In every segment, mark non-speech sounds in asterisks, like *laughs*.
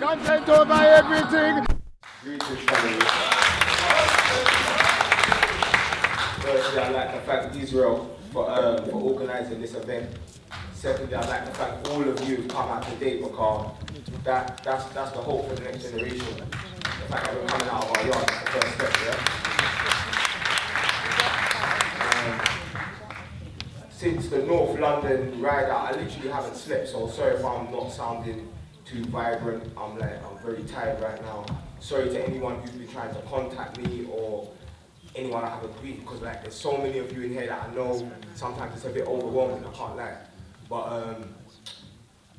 Content over everything. Firstly, I'd like to thank Yisreal for, um, for organising this event. Secondly, I'd like to thank all of you who've come out today because that, that's, that's the hope for the next generation. The fact that we're coming out of our yard is the first step, yeah? Um, since the North London ride out, I literally haven't slept, so sorry if I'm not sounding too vibrant. I'm like, I'm very tired right now. Sorry to anyone who's been trying to contact me or anyone I haven't greeted, because like there's so many of you in here that I know sometimes it's a bit overwhelming, I can't lie. But um,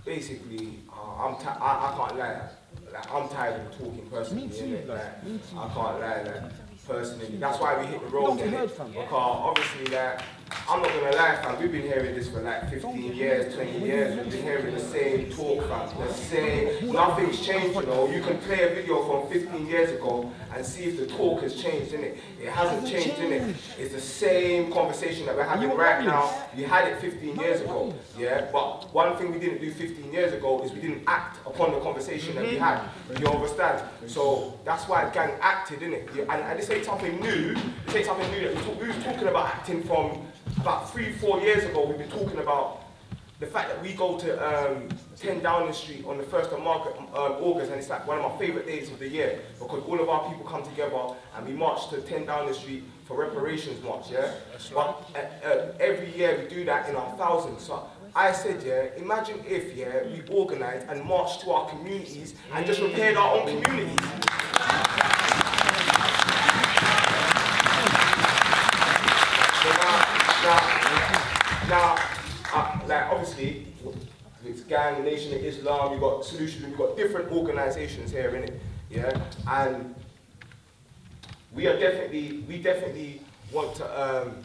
basically, uh, I'm I, I can't lie. Like, I'm tired of talking personally. innit? Like, I can't lie. Like, personally, that's why we hit the road. Because obviously, like, I'm not gonna lie, fam. We've been hearing this for like 15 years, 20 years. We've been hearing the same talk, fam. The same. Nothing's changed, you know. You can play a video from 15 years ago and see if the talk has changed, innit? It It hasn't changed, innit? It's the same conversation that we're having right now. We had it 15 years ago, yeah. But one thing we didn't do 15 years ago is we didn't act upon the conversation that we mm-hmm. had. You understand? So that's why gang acted, innit? Yeah, and, and this ain't something new. This ain't something new that we, talk, we was talking about acting from about three, four years ago. We've been talking about the fact that we go to um, 10 Downing Street on the 1st of um, August, and it's like one of my favourite days of the year because all of our people come together and we march to 10 Downing Street for reparations march, yeah? But uh, uh, every year we do that in our thousands. So I said, yeah, imagine if, yeah, we organised and marched to our communities and just repaired our own communities. So now, now, uh, like obviously, it's gang, Nation of Islam, you've got Solution, we've got different organisations here, in it, yeah? And we are definitely, we definitely want to, um,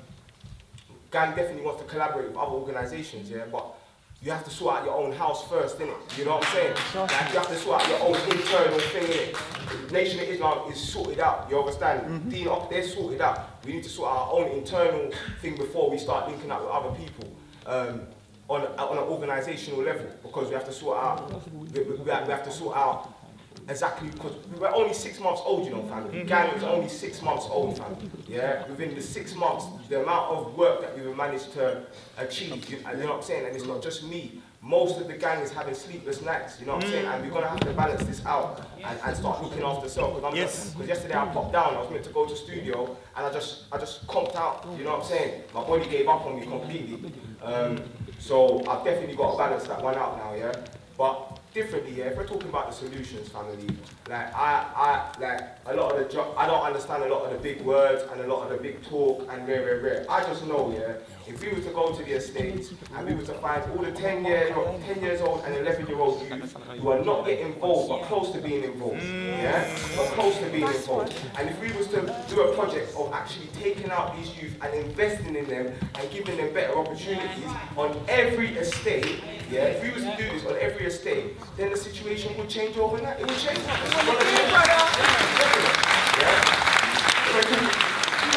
gang definitely wants to collaborate with other organisations, yeah? But you have to sort out your own house first, innit? You know what I'm saying? Like, you have to sort out your own internal thing, innit? Nation of Islam is sorted out, you understand? Dean up there sorted out. We need to sort out our own internal thing before we start linking up with other people. Um, on, on an organisational level, because we have to sort out, we, we, we we have to sort out exactly, because we're only six months old, you know, family. Gang is only six months old, family. Yeah, within the six months, the amount of work that we've managed to achieve, you, you know what I'm saying? And it's not just me. Most of the gang is having sleepless nights, you know what I'm saying? And we're gonna have to balance this out and, and start looking after self. Because Yes. yesterday I popped down, I was meant to go to studio, and I just I just comped out, you know what I'm saying? My body gave up on me completely. Um, so I've definitely got to balance that one out now, yeah? But differently, yeah, if we're talking about the solutions, family, like I, I, like a lot of the job, I don't understand a lot of the big words and a lot of the big talk and rare, rare, rare. I just know, yeah, if we were to go to the estates and we were to find all the 10 years, 10 years old and 11 year old youth who are not yet involved but close to being involved, yeah, but close to being involved. And if we was to do a project of actually taking out these youth and investing in them and giving them better opportunities on every estate, yeah, if we was to do this on every estate, then the situation would change overnight. It would change. It's gonna change. Yeah?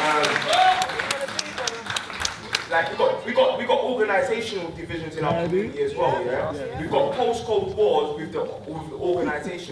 Um, like we got we got we got organizational divisions in our community as well, yeah. We've got postcode wars with the with the.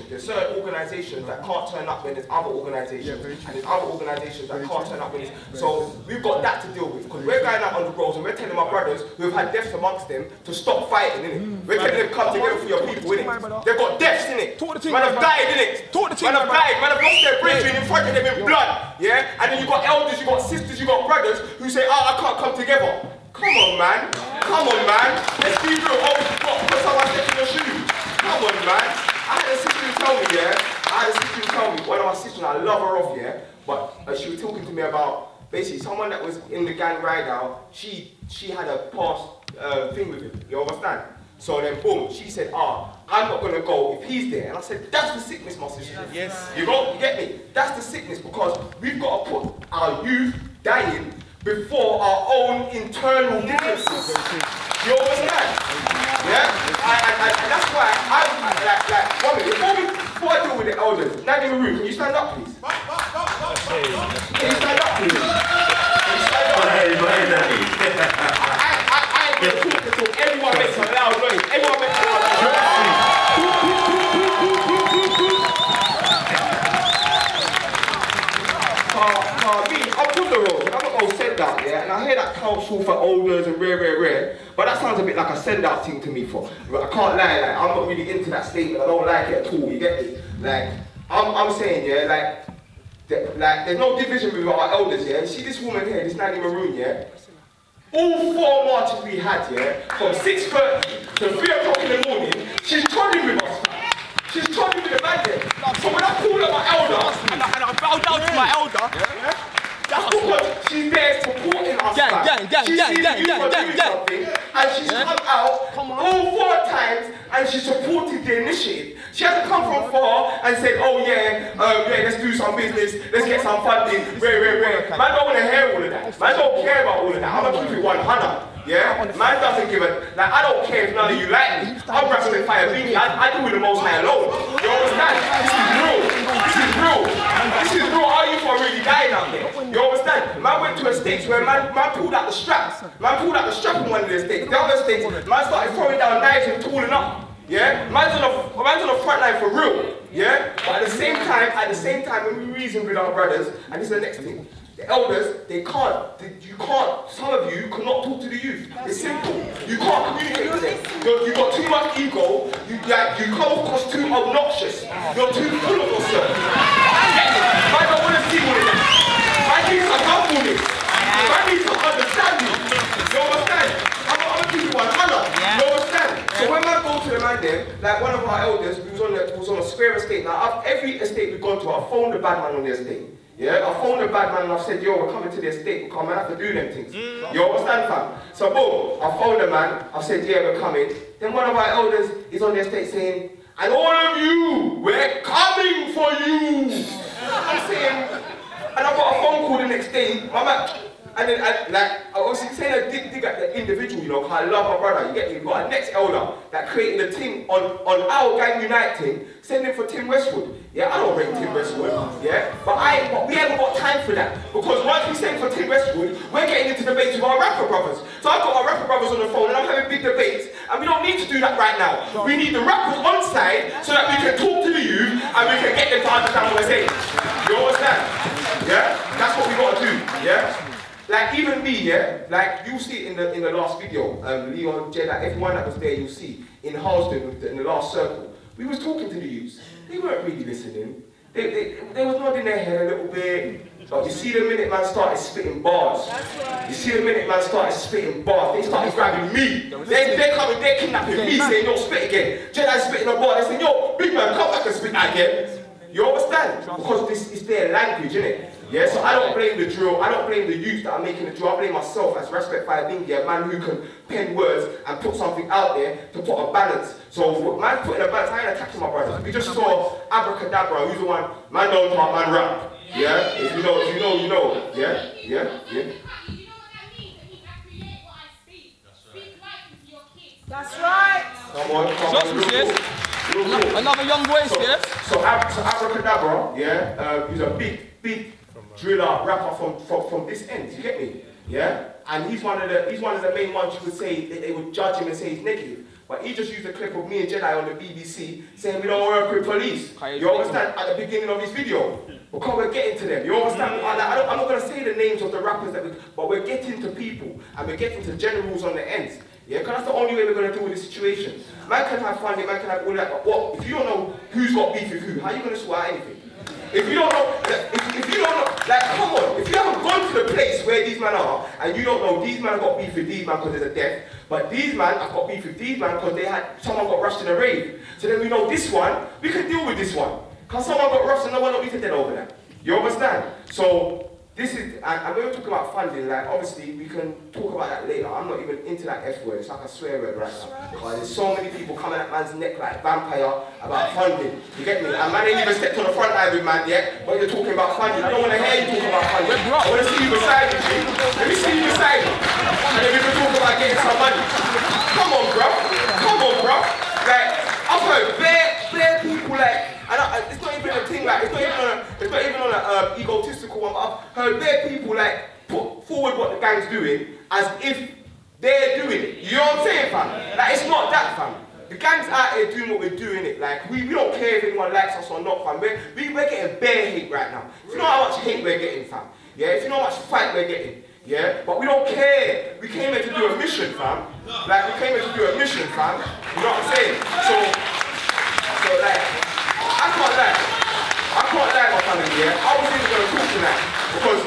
There's certain organizations that can't turn up when there's other organizations, and there's other organizations that can't turn up when it's so we've got that to deal with because we're going out on the roads and we're telling our brothers who have had deaths amongst them to stop fighting, innit? We're telling them come together for your people, innit? They've got deaths, the team, Man have died, the team, Man have died, man have lost their brethren in front of them in blood, yeah? And then you got elders, you got sisters, you got brothers who say, oh, I can't come together. Come on, man. Come on, man. Let's be real. Oh, what, put someone step in your shoes. Come on, man. I had a sister who told me, yeah? I had a sister who told me, one of my sisters, I love her off, yeah? But uh, she was talking to me about, basically, someone that was in the gang right now, she, she had a past uh, thing with him. You understand? So then, boom, she said, ah, I'm not gonna go if he's there. And I said, that's the sickness, my sister. Yes. You go, you get me? That's the sickness because we've got to put our youth dying before our own internal differences. You understand? Yeah? And, that's why I, I like, like, one minute, before, we, before I deal with the elders, Nanny Maroon, can you stand up, please? Can you stand up, please? Can you stand up? I, I, I Everyone make some loud noise. Everyone make some loud noise. Uh, me, I'm good the. I'm not no send out, yeah? And I hear that council for owners and rare, rare, rare. But that sounds a bit like a send out thing to me for. But I can't lie, like, I'm not really into that statement. I don't like it at all, you get it? Like, I'm, I'm saying, yeah, like, like, there's no division with our elders, yeah? See this woman here, this Nanny Maroon, yeah? All four marches we had, yeah, from 6.30 to 3 o'clock in the morning, she's trolling with us. She's trolling with the man. So when I call her my elder, and I, and I bow down to my elder, yeah, that's because she's there supporting us. Gang, man. gang, gang, She gang, gang, gang, gang, gang. something, And she's come out all four times and she supported the initiative. She hasn't come from far and said, oh yeah, um, yeah, let's do some business, let's get some funding, wait, wait, wait. Man don't want to hear all of that. Man don't care about all of that. I'm going to keep it 100. Yeah? Man doesn't give a, like, I don't care if none of you like me. I'm wrestling fire beanie. I, I do it the most high alone. You understand? This is real. This is real. This is real. Are you for really dying out there? You understand? Man went to estates where man, man pulled out the straps. Man pulled out the strap in one of the estates. The other estates, man started throwing down knives and tooling up. Yeah? Man's on the, man's on the front line for real. Yeah? But at the same time, at the same time, when we reason with our brothers, and this is the next thing, the elders, they can't, they, you can't, some of you cannot talk to the youth. It's simple. You can't communicate with them. You're, you've got too much ego, you, like, you come across too obnoxious. You're too full of yourself. I don't want to see all of this. I need some humbleness. I need some understanding. You understand? I'm, I'm gonna keep you one honor. You understand? So when man go to the man there, like one of our elders who was on the, was on a square estate. Now I've, every estate we've gone to, I've phoned the bad man on the estate. Yeah, I phoned the bad man and I've said, yo, we're coming to the estate, we come and have to do them things. Mm. You understand, fam? So boom, I phoned the man, I've said, yeah, we're coming. Then one of our elders is on the estate saying, and all of you, we're coming for you. *laughs* I'm saying, and I got a phone call the next day, my man, and then I, like, I was saying a dig, dig at the individual, you know, I love my brother, you get me? Got a next elder that created a team on, on our Gang Unite team, sending for Tim Westwood. Yeah, I don't rate Tim Westwood, yeah, but I, we haven't got time for that. Because once we send for Tim Westwood, we're getting into debates with our rapper brothers. So I've got our rapper brothers on the phone and I'm having big debates, and we don't need to do that right now. We need the rappers on side so that we can talk to the youth and we can get them to understand what we're saying. You understand? Yeah? That's what we gotta do, yeah? Like even me, yeah, like you see in the in the last video, um, Leon, Jedi, everyone that was there, you'll see in Halston with the, in the last circle, we was talking to the youths. They weren't really listening. They, they, they was nodding their head a little bit. But you see the minute man started spitting bars. You see the minute man started spitting bars, they started grabbing me. They, they're coming, they're kidnapping me, saying, yo, spit again. Jedi spitting a bar, they saying, yo, big man, come back and spit that again. You understand? Because this is their language, innit? Yeah, so I don't blame the drill, I don't blame the youth that are making the drill, I blame myself as Raspect Fire Dingy, a man who can pen words and put something out there to put a balance. So man putting a balance, I ain't attacking my brothers. We just saw Abracadabra, who's the one, man don't talk, man rap. Yeah? If you know, if you know, you know. Yeah? Yeah? Yeah? That's right. Come on, come on. we real says. Real talk. Another young voice So, here. so, Ab- so Abracadabra, yeah, uh, he's a big, big Uh, driller rapper from, from from this end. You get me? Yeah, and he's one of the he's one of the main ones you would say they, they would judge him and say he's negative. But he just used a clip of me and Jedi on the BBC saying we don't work with police. You understand? At the beginning of his video. Because we're getting to them. You understand? I, I don't, I'm not going to say the names of the rappers, that we, but we're getting to people. And we're getting to generals on the ends. Yeah, because that's the only way we're going to deal with the situation. Man can have funding, man can have all that, but what? If you don't know who's got beef with who, how are you going to sort out anything? If you don't know, if, if you don't know, like, come on, if you haven't gone to the place where these men are, and you don't know these men got beef with these men because there's a death, but these men have got beef with these men because they had, someone got rushed in a rave. So then we know this one, we can deal with this one. Because someone got rushed and no one will be dead over that. You understand? So, this is, and, and when we're talking about funding, like, obviously, we can talk about that later. I'm not even into that F word, it's like a swear word right now. Because there's so many people coming at man's neck like vampire about funding. You get me? And man ain't even stepped on the front line with man yet, but you're talking about funding. I don't want to hear you talk about funding. I want to see you beside me, G. Let me see you beside me. And then we can talk about getting some money. Come on, bro. Um, egotistical I've heard bare people like put forward what the gang's doing as if they're doing it. You know what I'm saying, fam? Like, it's not that, fam. The gang's out here doing what we're doing it. Like, we, we don't care if anyone likes us or not, fam. We're, we, we're getting bare hate right now. If you know how much hate we're getting, fam, yeah, if you know how much fight we're getting, Yeah? But we don't care. We came here to do a mission, fam. Like, we came here to do a mission, fam. You know what I'm saying? So, so like, I can't lie. I can't lie, my family, yeah? I was even going to talk tonight because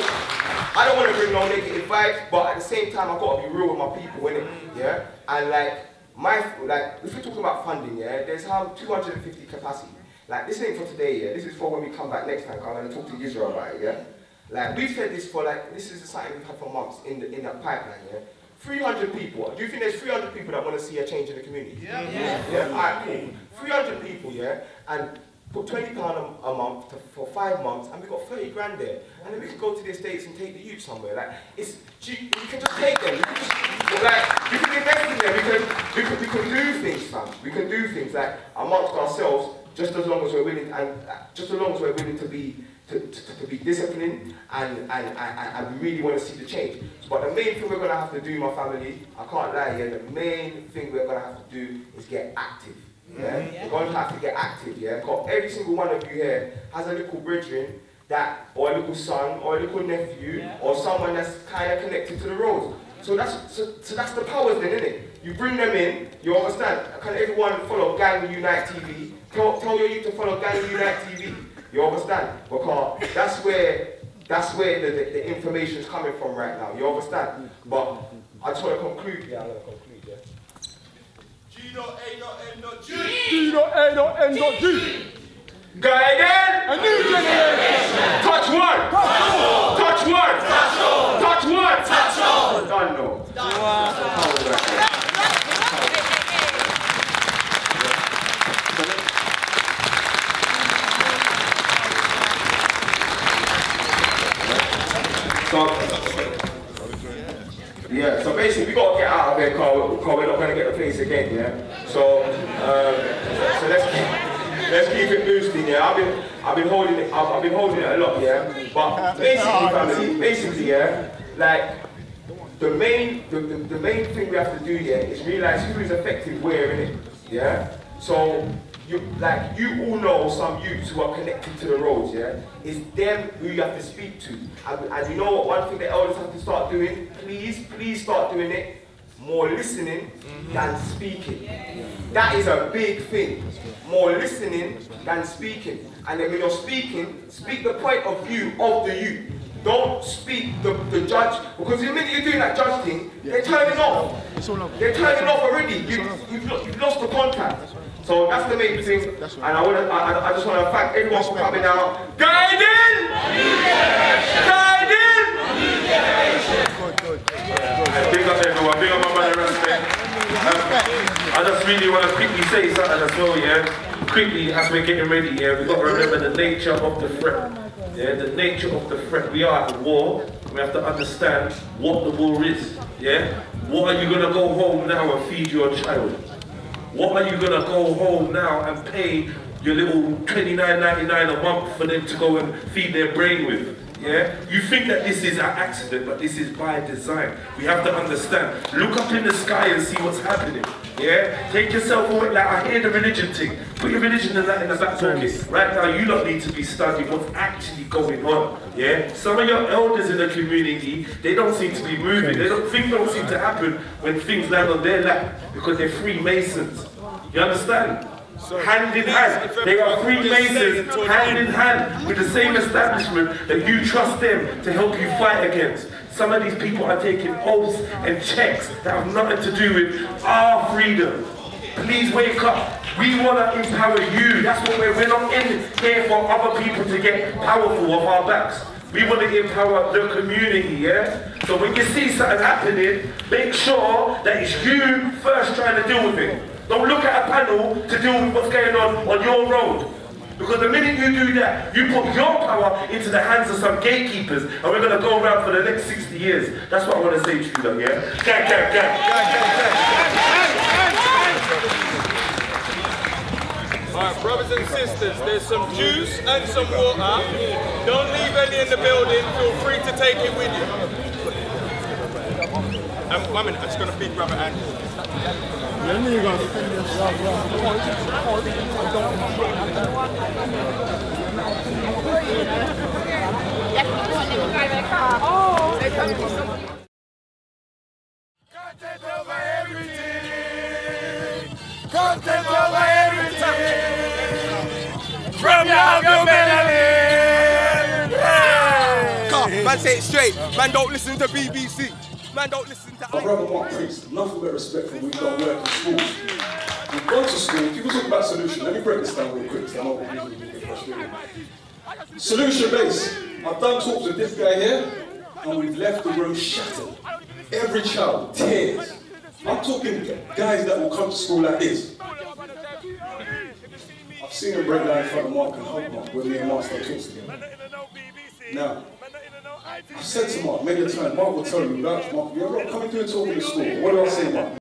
I don't want to bring no negative vibes, but at the same time, I've got to be real with my people, innit? Yeah? And like, my, like, if we're talking about funding, yeah, there's how 250 capacity. Like, this ain't for today, yeah? This is for when we come back next time, I'm going to talk to Yisreal about it, yeah? Like, we've said this for, like, this is something we've had for months in, the, in that pipeline, yeah? 300 people. Do you think there's 300 people that want to see a change in the community? Yeah. Yeah? yeah? All right, cool. 300 people, yeah? And put 20 pound a, month to, for five months, and we've got 30 grand there. And then we can go to the States and take the youth somewhere. Like, it's, you, you can just take them. You can just, like, can invest in them. We can, we can, we can do things, fam. We can do things, like, amongst ourselves, just as long as we're willing, and uh, just as long as we're willing to be to, to, to, be disciplined and, and, and, and really want to see the change. But the main thing we're going to have to do, my family, I can't lie here, the main thing we're going to have to do is get active. Yeah? We're going to have to get active, yeah? Because every single one of you here has a little brethren that, or a little son, or a little nephew, yeah. or someone that's kind of connected to the roads. So that's so, so that's the powers then, isn't it? You bring them in, you understand? Can everyone follow Gang Unite TV? Tell, tell your youth to follow Gang Unite TV. You understand? Because that's where that's where the, the, the information is coming from right now. You understand? But I just want to conclude. Yeah, I'm going to conclude. Guided. A new generation. Touch one. Touch all. Touch one. Touch all. Touch one. Touch all. Done no. Done. So, yeah, so basically we got to get out of here because we're not going to get the place again, yeah? So, um, so let's keep, let's keep it boosting, yeah? I've been, I've been holding it, I've, I've been holding it a lot, yeah? But basically, family, basically, yeah, like, the main, the, the, the main thing we have to do, yeah, is realize who is affected where, in it, yeah? So, you, like you all know some youths who are connected to the roads, yeah? It's them who you have to speak to. And, and you know what one thing the elders have to start doing? Please, please start doing it. More listening mm -hmm. than speaking. That is a big thing. More listening than speaking. And then when you're speaking, speak the point of view of the youth. Don't speak the, the judge, because the minute you're doing that judge thing, yeah. they're turning off. They're turning off already. You, you've, you've lost the contact. So that's the main thing. And I, want to, I, I just want to thank everyone for coming out. Guiding! Guiding! Big up everyone, big up my brother um, I just really want to quickly say something as well, yeah? Quickly, as we're getting ready, yeah, we've got to remember the nature of the threat. Yeah, the nature of the threat. We are at war. We have to understand what the war is. Yeah? What are you going to go home now and feed your child? What are you going to go home now and pay your little 29.99 a month for them to go and feed their brain with? Yeah? You think that this is an accident, but this is by design. We have to understand. Look up in the sky and see what's happening. Yeah? Take yourself away. Like, I hear the religion thing. Put your religion in, that in the back pocket. Right now, you don't need to be studying what's actually going on. Yeah? Some of your elders in the community, they don't seem to be moving. They don't, things don't seem to happen when things land on their lap because they're Freemasons. You understand? Hand in hand. They are Freemasons, hand in hand with the same establishment that you trust them to help you fight against. Some of these people are taking oaths and checks that have nothing to do with our freedom. Please wake up. We want to empower you. That's what we're, we're not in here for other people to get powerful off our backs. We want to empower the community, yeah? So when you see something happening, make sure that it's you first trying to deal with it. Don't look at a panel to deal with what's going on on your road. Because the minute you do that, you put your power into the hands of some gatekeepers, and we're going to go around for the next 60 years. That's what I want to say to you, though, yeah? Gang, gang, gang. Alright, brothers and sisters, there's some juice and some water. Don't leave any in the building. Feel free to take it with you. Um, one minute, I'm just going to feed Brother Andrew. Oh, Man say it straight. Man don't listen to BBC. Man don't listen to. My brother Mark Prince, nothing but respect for we've done work in schools. We've gone to school, people talk about solution. Let me break this down real quick, because I know people get frustrated. Solution based. I've done talks with this guy here, and we've left the room shattered. Every child, tears. I'm talking guys that will come to school like this. I've seen him break down in front of Mark and hug Mark when me and Mark start talking together. Now, I've said to Mark many a time, Mark will tell me, Mark, you're not coming through and talking to school. What do I say, Mark?